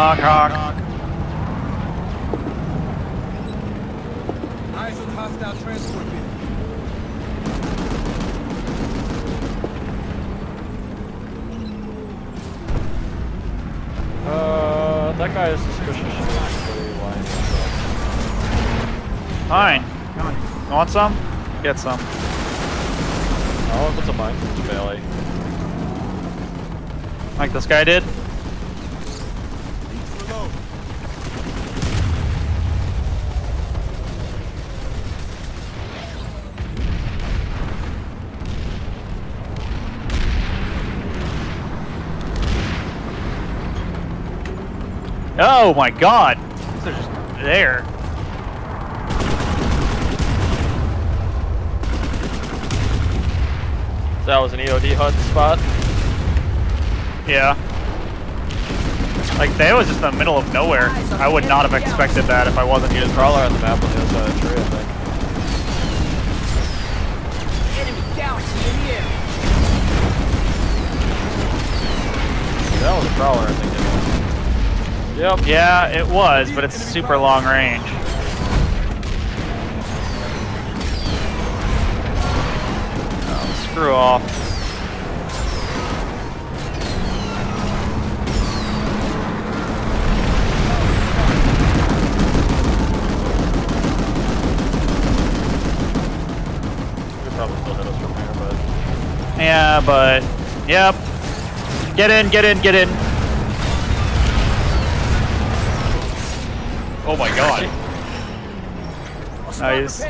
Honk honk. Eyes on hostile transport vehicle. Uh, that guy is suspicious. Really lying to himself. Fine. Come on. You want some? Get some. Oh, what's a mine? Bailey. Like this guy did. Oh my god! They're just there. That was an EOD HUD spot. Yeah. Like, that was just in the middle of nowhere. I would not have expected that if I wasn't using Crawler on the map on the other side of the tree, I think. Enemy galaxy in the air. That was a crawler, I think. Yep. Yeah, it was, but it's super long range. Oh, screw off. You probably still hit us from here, but Yeah, but yep. Get in, get in, get in. Oh my god. Nice.